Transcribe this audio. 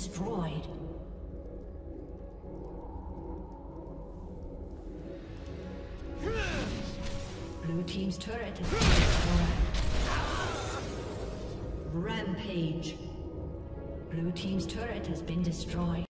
destroyed. Blue Team's turret has been destroyed. Rampage. Blue Team's turret has been destroyed.